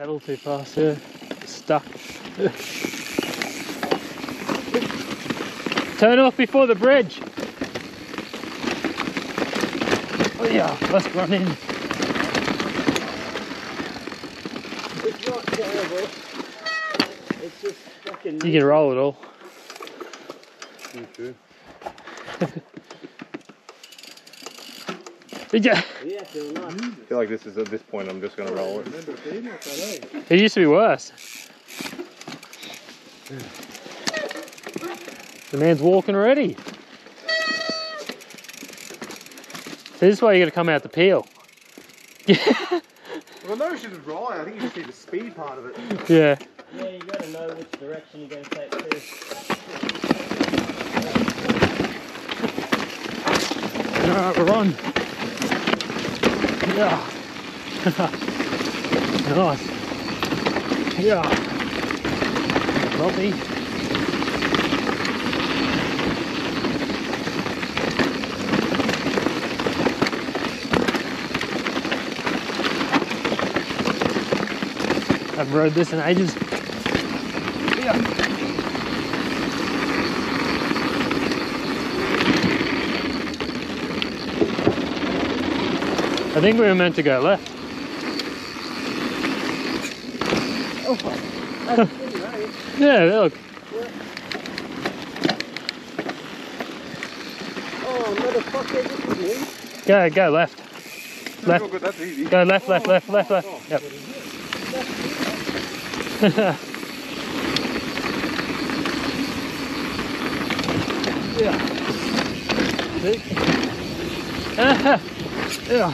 pedal too fast, yeah. Stuck. Turn off before the bridge. Oh yeah, let's run in. It's not terrible. It's just fucking. You can roll it all. You? feel nice. I feel like this is at this point I'm just gonna roll it. It used to be worse. The man's walking already. This is why you gotta come out the peel. Yeah. Well, no, she's right. I think you just need the speed part of it. Yeah. Yeah, you gotta know which direction you're gonna take first. Alright, we're on. Yeah. nice. Yeah. Robbie. I've rode this in ages. I think we were meant to go left. Yeah, look. Oh, motherfucker, this is me. Go, go left. Left. Oh, that's easy. Go left, left, left, left, left. Oh. Yep. yeah. See? yeah.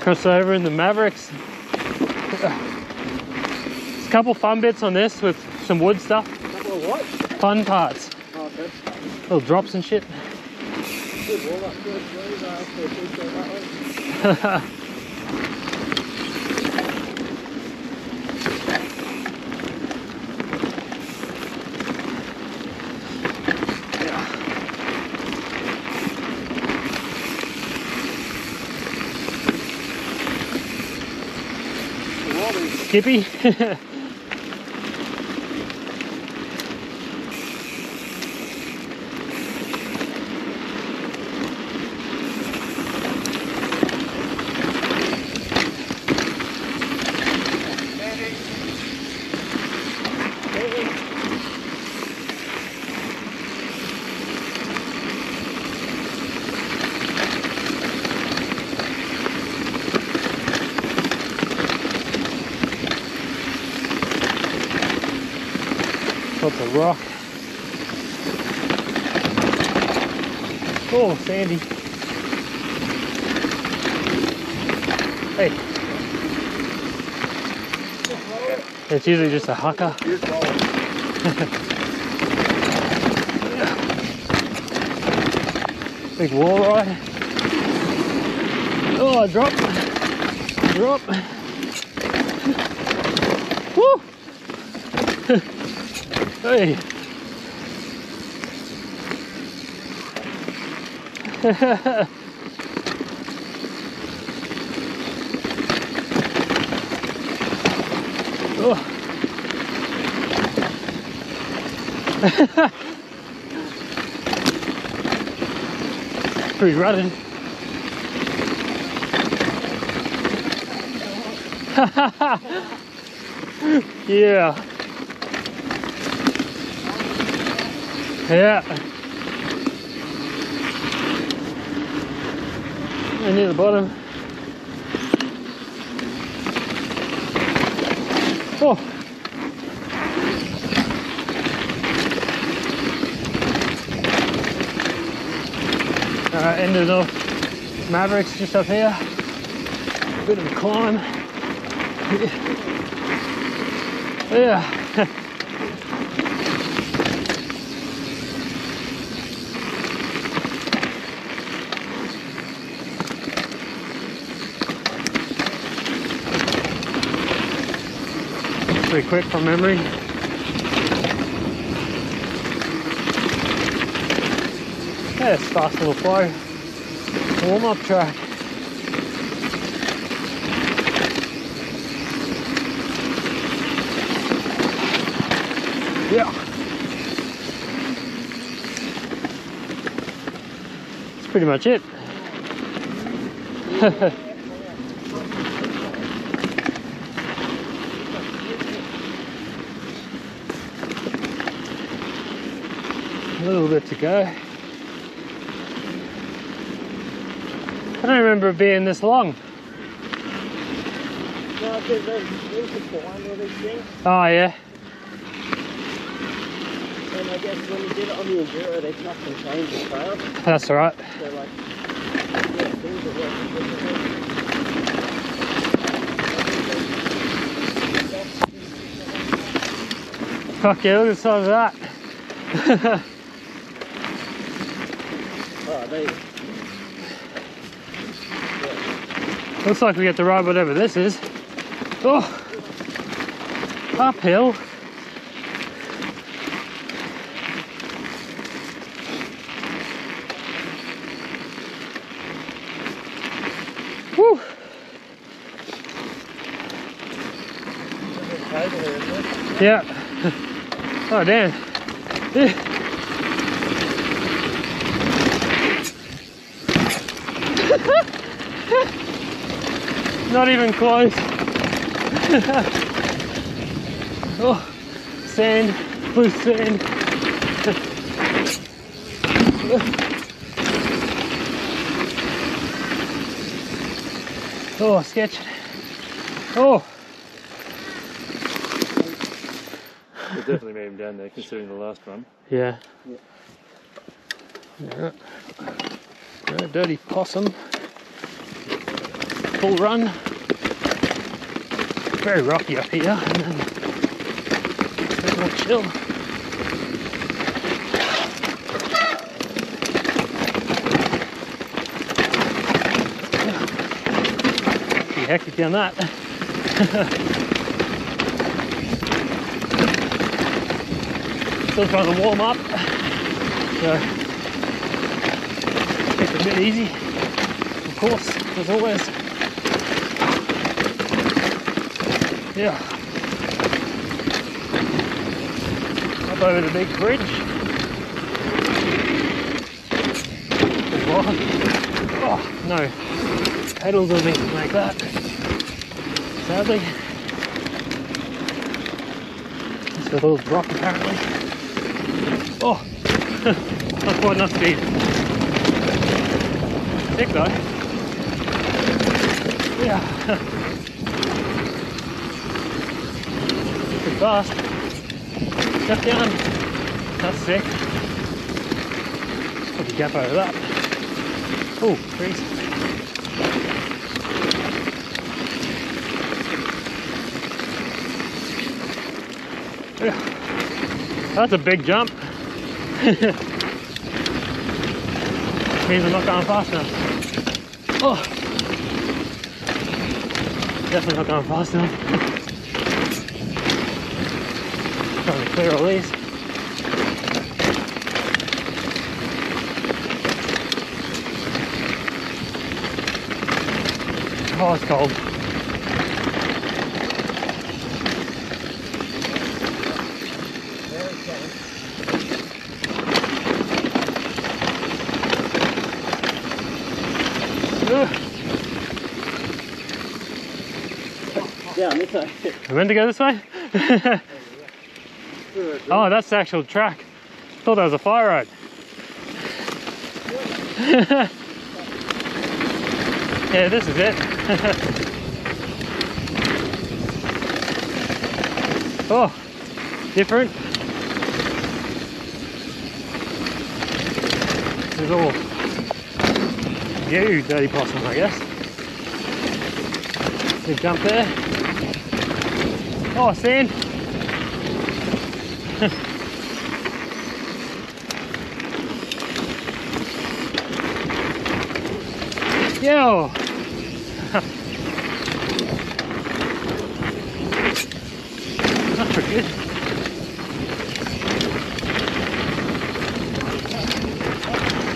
Cross over in the Mavericks. There's a couple fun bits on this with some wood stuff. Couple of what? Fun parts. Oh, okay. Little drops and shit. Good walnut, good, please. I actually appreciate that one. Skippy. Lots of rock. Oh, sandy. Hey. It's usually just a it. Big wall ride. Oh, I drop. Drop. Woo! hey. oh. Pretty rutted. yeah. Yeah. And near the bottom. Oh. Alright, end of the Mavericks just up here. Bit of a climb. Yeah. Pretty quick from memory. Yeah, it's fast little flow warm-up track. Yeah. That's pretty much it. A little bit to go. It being this long. Oh yeah. And I guess when you did it on the Enduro, they chopped and changed the trail. That's alright. So like, yeah. Fuck yeah, look at the size of that. Oh, they, Looks like we get to ride whatever this is. Oh! Uphill. Woo! Yeah. Oh damn. Yeah. Not even close. oh, sand, blue sand. oh, sketch. Oh. We definitely made him down there considering the last run. Yeah. Yeah. Yeah, dirty possum. Full run. Very rocky up here. And then a bit more chill. Pretty hectic down that. Still trying to warm up. So take it a bit easy. Of course, as always. Yeah. Up over the big bridge. Oh no. Pedals on me like that. Sadly. Just a little drop apparently. Oh, not quite enough speed. Sick though. Yeah. fast. Step down. That's sick. Put the gap over that. Oh, trees. That's a big jump. Means I'm not going fast enough. Oh, definitely not going fast enough. Clear all these. Oh, it's cold. Very cold. Ugh. Down this way. I meant to go this way? oh, that's the actual track. Thought that was a fire road. yeah, this is it. oh, different. This is all you, dirty possum, I guess. Big jump there. Oh, sand. Yo. Not very good.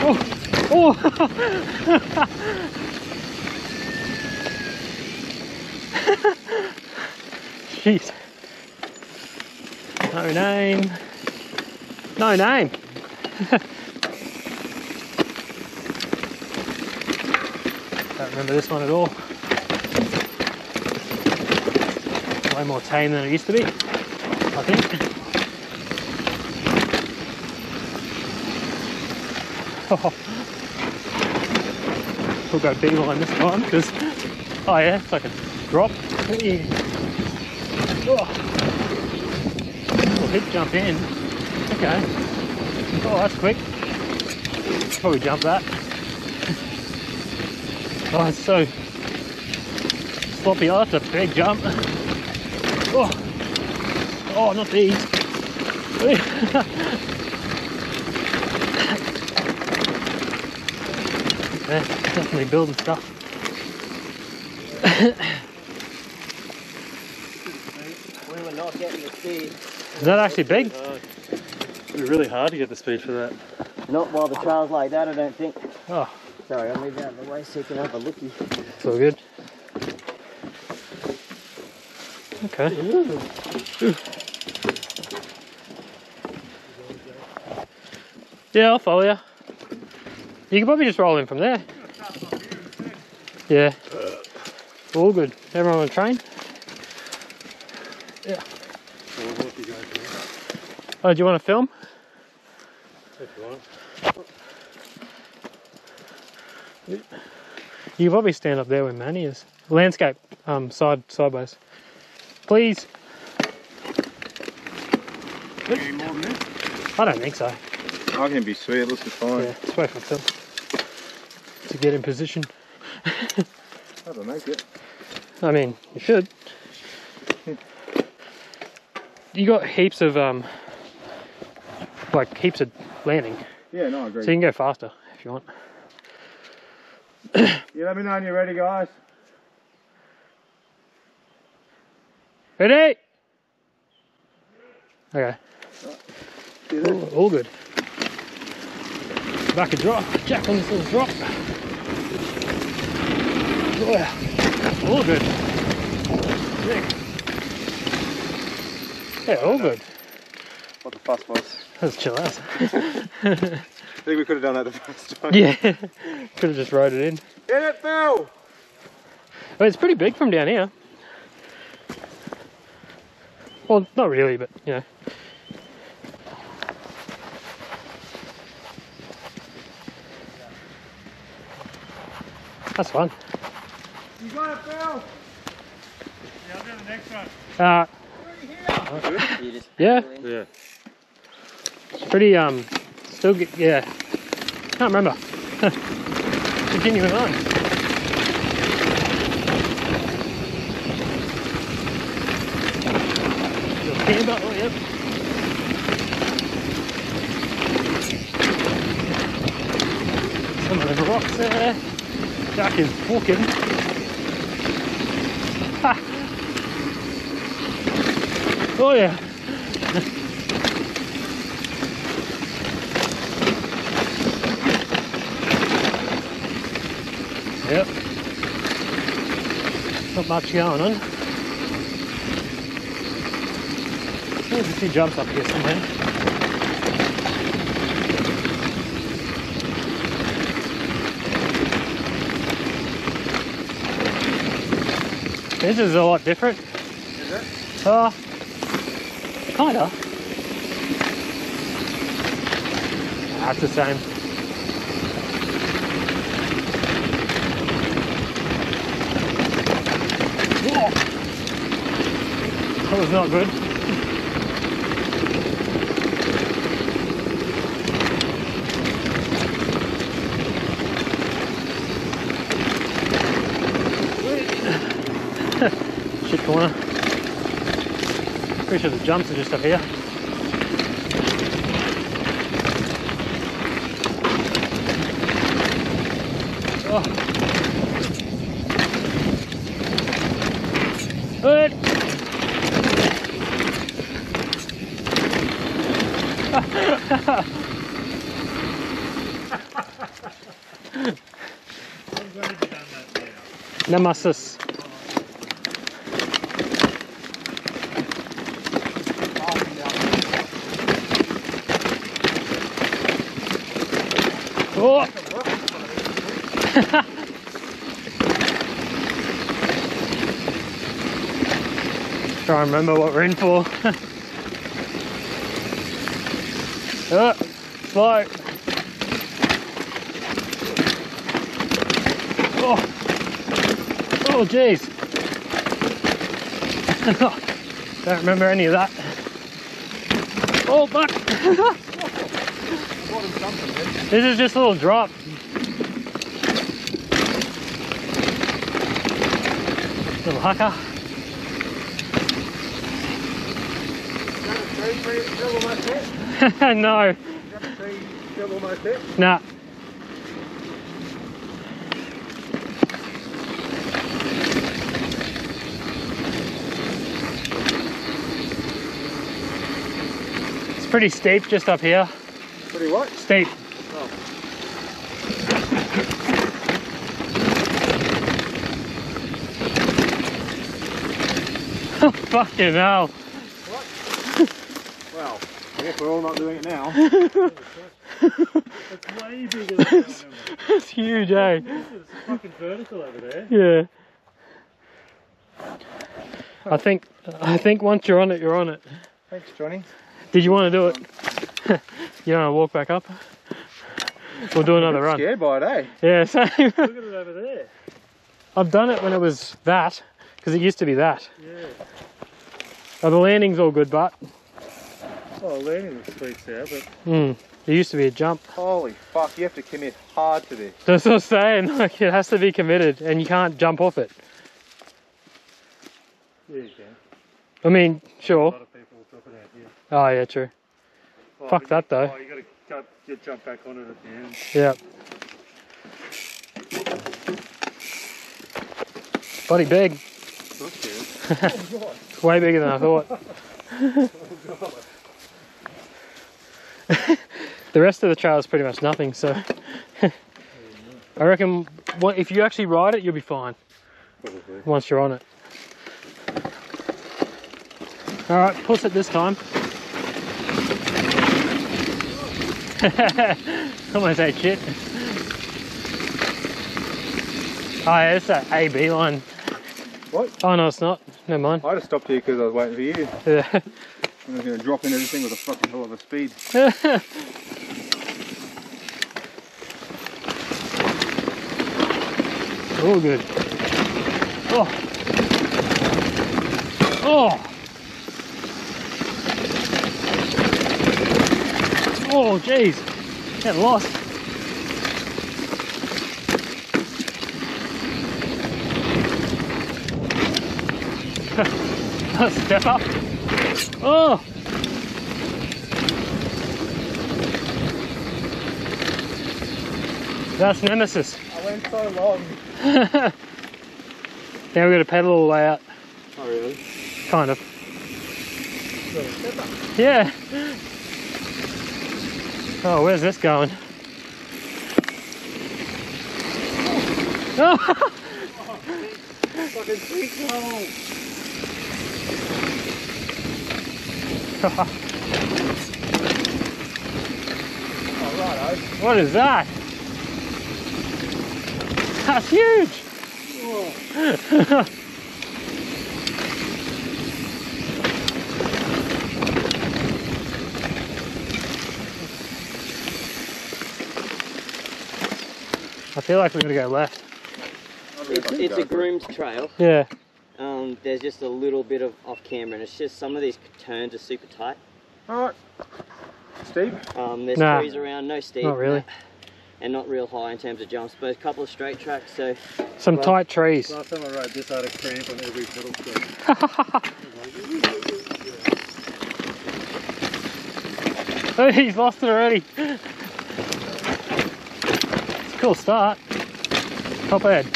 Oh, oh. Jeez. No name. No name. don't remember this one at all. Way more tame than it used to be, I think. Oh, we'll go beeline this time because, oh yeah, it's like a drop. Oh. Little hip jump in. Okay. Oh, that's quick. Probably jump that. Oh, it's so sloppy. Oh, that's a big jump. Oh, oh not these. yeah, definitely building stuff. We were not getting the speed. Is that actually big? It'd be really hard to get the speed for that. Not while the trail's like that, I don't think. Oh, Sorry, I'll move out of the way so you can have a looky. it's all good. Okay. Yeah, I'll follow you. You can probably just roll in from there. Yeah. All good. Everyone on the train? Yeah. Oh, do you want to film? If you want. You can probably stand up there where Manny is. Landscape, um, side sideways. Please. Any more than this? I don't think so. I can be sweet. This is fine. Yeah, wait for Phil to get in position. I don't make it. I mean, you should. You got heaps of um, like heaps of landing, Yeah, no, I agree. so you can go faster if you want. You let me know when you're ready, guys. Ready? Okay. All, all good. Back a drop. Jack on this little drop. Oh, yeah. All good. Yeah, all good. What the fuss was. That's chill out. I think we could have done that the first time. yeah. Could have just rode it in. Get it, Phil! Well, it's pretty big from down here. Well, not really, but you know. That's fun. You got it, Phil! Yeah, I'll do the next one. Uh, You yeah. Yeah. it's pretty, um, still get, yeah. Can't remember. Continuing on. Oh. Some of the rocks there. Jack is walking. Ha. Oh yeah. Yep. Not much going on. There's a few jumps up here somewhere. This is a lot different. Is it? Uh, kinda. That's the same. Was not good. Shit corner. Pretty sure the jumps are just up here. nemesis. Oh. Try and remember what we're in for. oh, slow. Oh, jeez. Don't remember any of that. Oh, fuck. this is just a little drop. Little hucker. no, nah. Pretty steep just up here. Pretty what? Steep. Oh, fucking hell. Well, I guess we're all not doing it now. It's way bigger than remember. It's huge, eh? It's fucking vertical over there. Yeah. I think I think once you're on it, you're on it. Thanks, Johnny. Did you want to do it? you don't want to walk back up? We'll do another run. Scared by it, eh? Yeah, same. Look at it over there. I've done it when it was that, because it used to be that. Yeah. Oh, the landing's all good, but Oh, the landing looks sweet there, but mm, there used to be a jump. Holy fuck, you have to commit hard to this. That's what I'm saying. Like it has to be committed, and you can't jump off it. yeah, you can. I mean, A sure. lot of people will drop it out here. Oh yeah, true. Oh, Fuck that, you- though. Oh, you gotta get jump back on it at the end. Yeah. Bloody big. It's way bigger than I thought. oh, the rest of the trail is pretty much nothing, so I reckon what, if you actually ride it, you'll be fine Probably. once you're on it. All right, push it this time. Almost ate shit. Oh, yeah, it's that AB line. What? Oh no, it's not. Never mind. I just stopped here because I was waiting for you. Yeah. I was going to drop in everything with a fucking hell of a speed. Oh, good. Oh. Oh. Oh, jeez. Get lost. Step up. Oh. That's Nemesis. I went so long. now we've got to pedal all the way out, Oh, really? kind of. Yeah. Oh, where's this going? What is that? That's huge. I feel like we're gonna go left. It's, it's a groomed trail. Yeah. Um, there's just a little bit of off camber, and it's just some of these turns are super tight. Alright. Steve? Um, there's Nah. trees around, no steep, Not really. and not real high in terms of jumps, but a couple of straight tracks. So Some Well- tight trees. Last time I rode this, I had a cramp on every little stroke. Oh, he's lost it already. Cool start. Top head.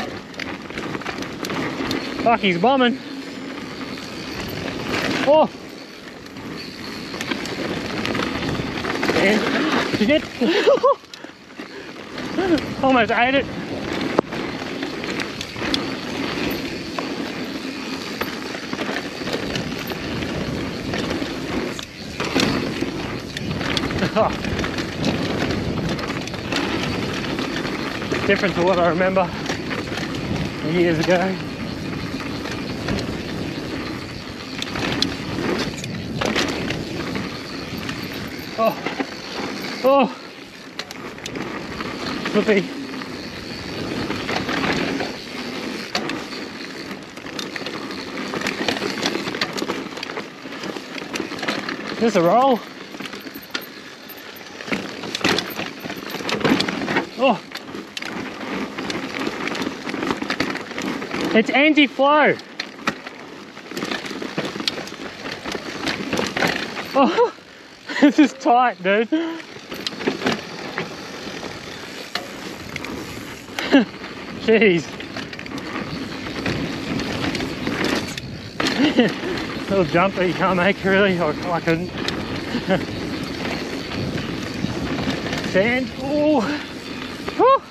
Fuck, he's bombing. Oh! And did it? Almost ate it. Oh. different to what I remember years ago. Oh, oh, flippy. Is this a roll? It's anti-flow. Oh, this is tight, dude. Jeez. Little jump that you can't make really, or I couldn't. Sand. Oh.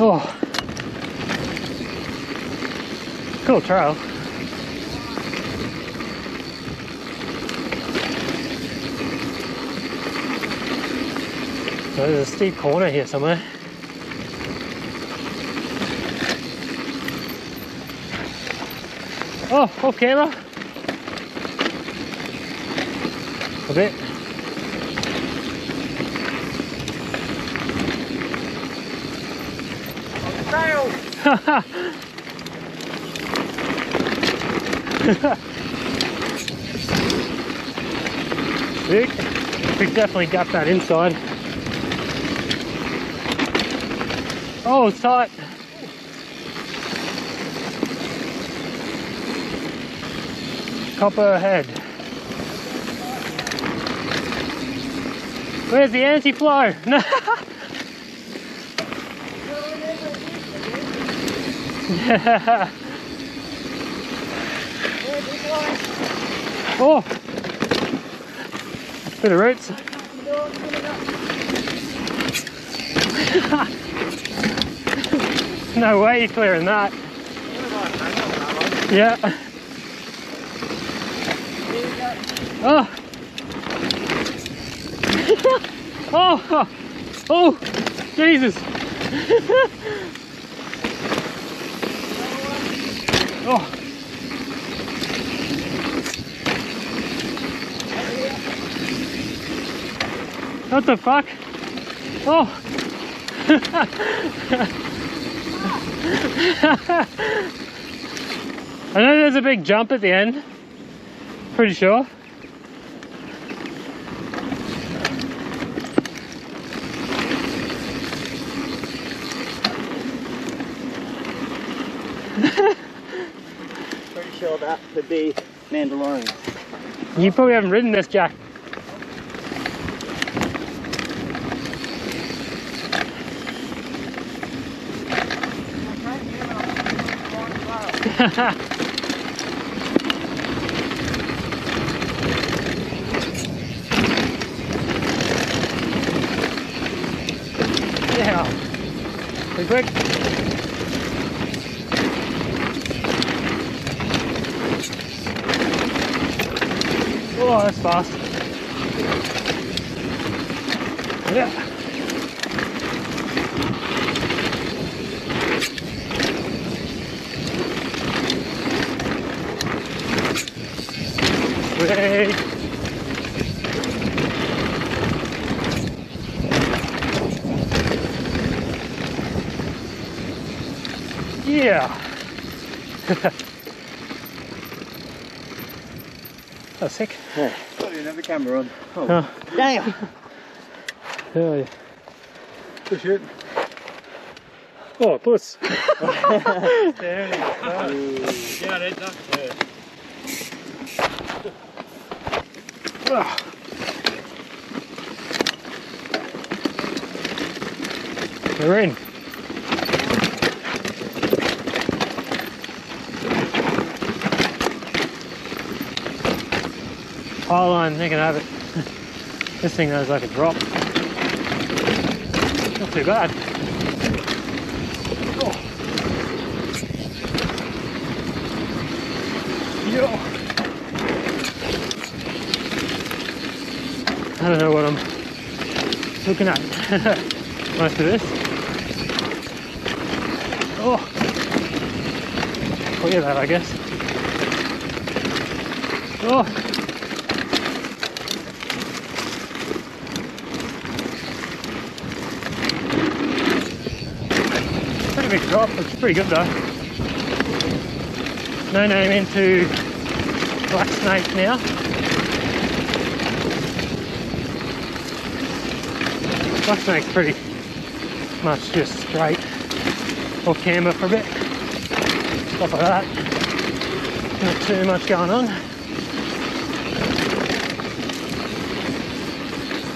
Oh. Cool trail. So there's a steep corner here somewhere. Oh, off camber. A bit. Vic, Vic definitely got that inside. Oh, it's tight. Copperhead. Where's the anti-flow? Oh! Bit of roots. no way you're clearing that. Yeah. Oh! oh! Oh! Jesus! oh! What the fuck? Oh! I know there's a big jump at the end. Pretty sure. Could be Mandalorian. You probably haven't ridden this, Jack. yeah. Pretty quick. That's fast. Yeah. Wait. Yeah. That's sick. Oh, didn't have the camera on. Oh, Damn! hell yeah. Push it. Oh, puss. There you go. Yeah, that's not good. We're in. Pile on, they can have it. this thing knows like a drop. Not too bad. Oh. Yo. I don't know what I'm looking at. Most of this. Oh. Clear that, I guess. Oh. Big drop, it's pretty good though. No name into black snake now. Black snake's pretty much just straight off camber for a bit. Stuff like that. Not too much going on.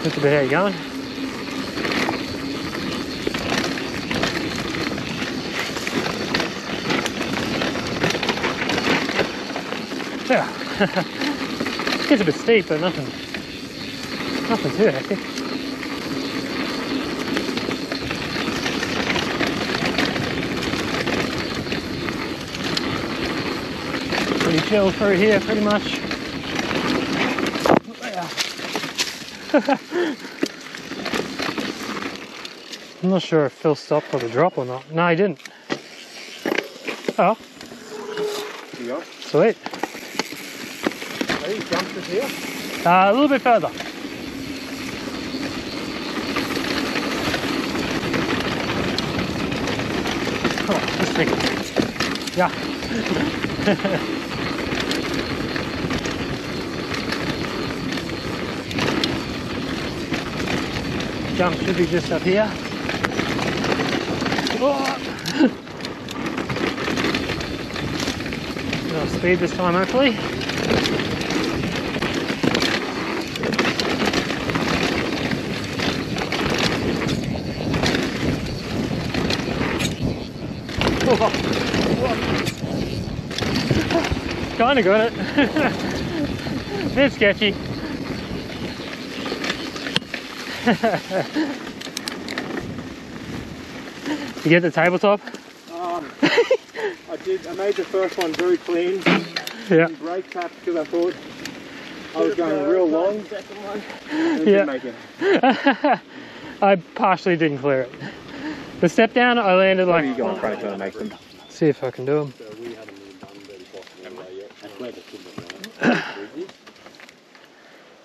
That's a bit how you going. Gets a bit steep, but nothing, nothing too hectic. Pretty chill through here, pretty much. I'm not sure if Phil stopped for the drop or not. No, he didn't. Oh, You go. sweet. Are you jumped it Uh, a little bit further. Oh, this thing. Yeah. Jump should be just up here. Oh. Speed this time, hopefully. Kind of got it. Bit sketchy. you get the tabletop? Um, I did. I made the first one very clean. Yeah. Brake tapped because I thought I was going real long. Second one. Yeah. make it. I partially didn't clear it. The step down, I landed like. Where are you going, Frank, trying to make them? See if I can do them. That's where the kid was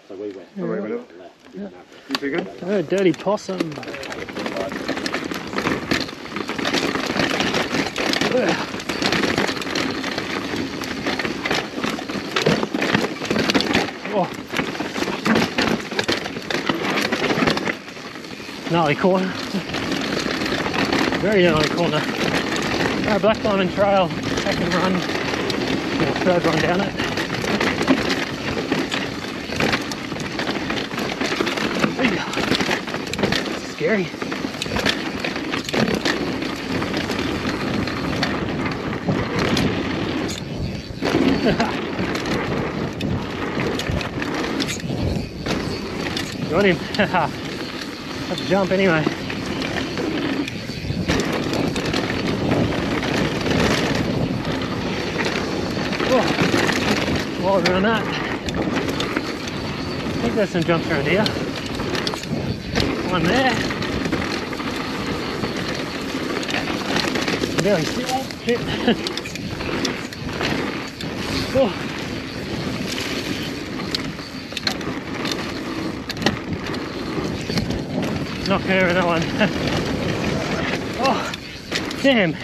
So we went a minute. left. it. You figured? Oh, dirty possum. Oh. Gnarly corner. Very gnarly corner. Our Black Diamond Trail, second run, third run down it. Scary. Got him. Have to jump anyway. Around that. I think there's some jumps around here. One there. Barely see. Oh, shit. oh. Not clear that one. oh, damn.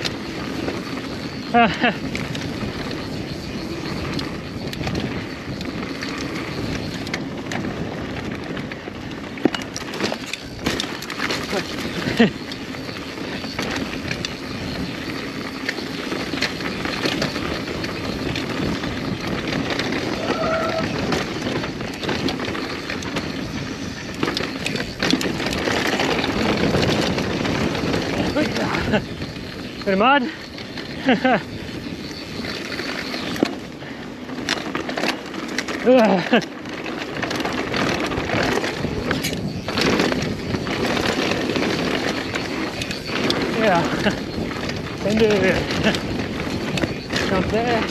Bit uh, of mud. Yeah. Can do it. Jump there.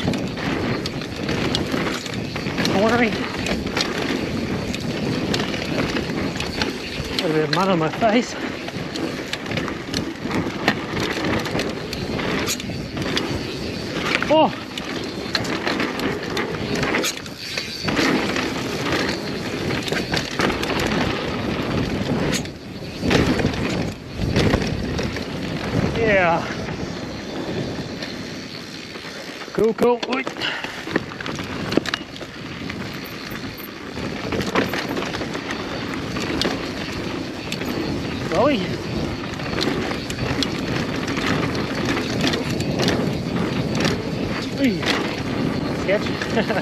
Cornering. Got a bit of mud on my face. Oh! Yeah. Cool, cool. Oi. Slowly. Oi. Sketch.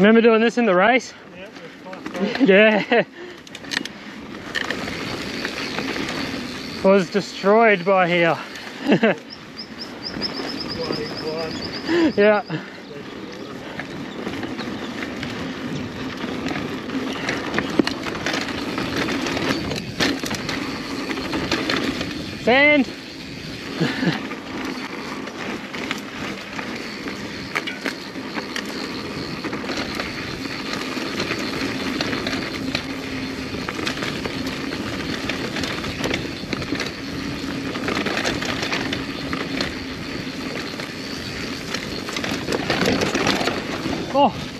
Remember doing this in the race? Yeah. Was destroyed by here. Yeah. Sand. Oh.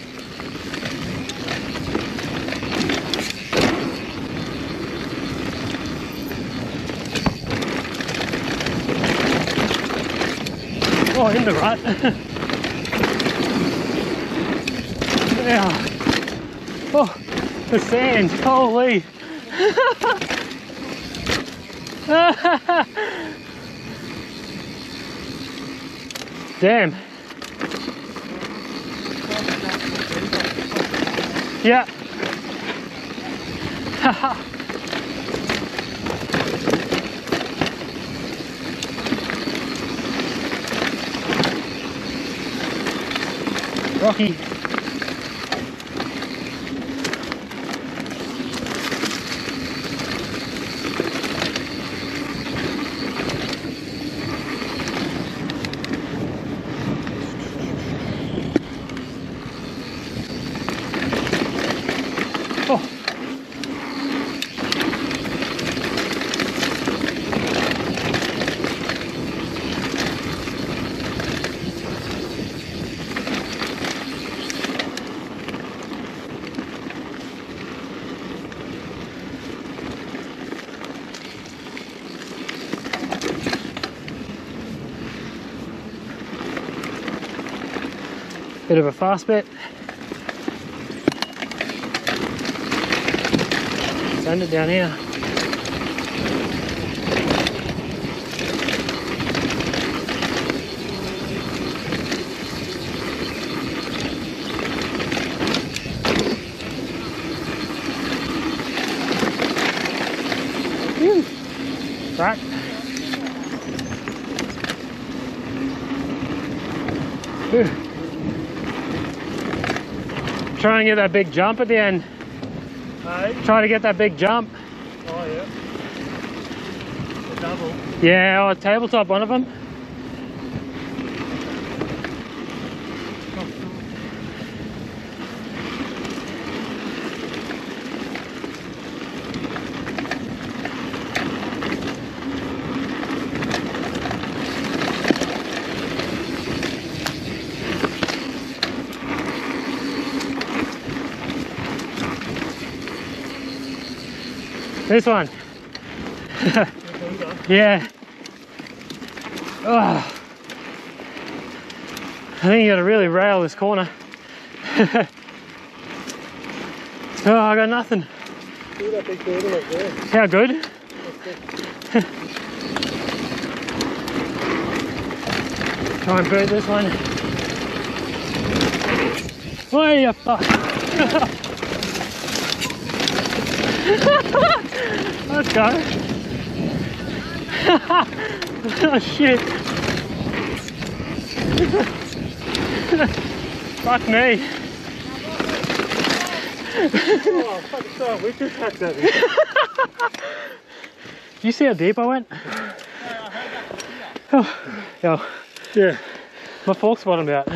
Rut. yeah. Oh, the sand. Holy. Damn. Yeah. Rocky. Bit of a fast bit. Send it down here. Try and get that big jump at the end. Hey? Try to get that big jump. Oh, yeah. The double. Yeah, oh, or tabletop, one of them. This one. yeah. Oh. I think you gotta really rail this corner. oh, I got nothing. See? How good? Try and boot this one. Oh, you fuck. Let's go. oh shit. Fuck me. Oh, fuck, so we just had that. Do you see how deep I went? Oh, yo, Yeah. my fork's bottomed out.